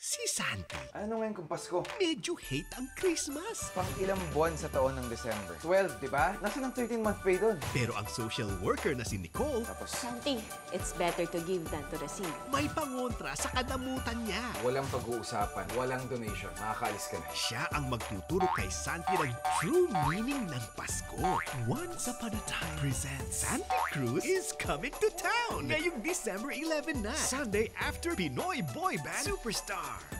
Si Santi, Ano ngayon kung Pasko? medyo hate ang Christmas. Pang ilang buwan sa taon ng December? 12, di ba? Nasaan ang 13-month pay doon? Pero ang social worker na si Nicole, Tapos, Santi, it's better to give than to receive. may pangontra sa kadamutan niya. walang pag-uusapan, walang donation. Makakaalis ka na. Siya ang magtuturo kay Santi ng true meaning ng Pasko. Once Upon a Time presents Santa Cruz is coming to town ngayong December 11 na. Sunday after Pinoy Boy Band Superstar.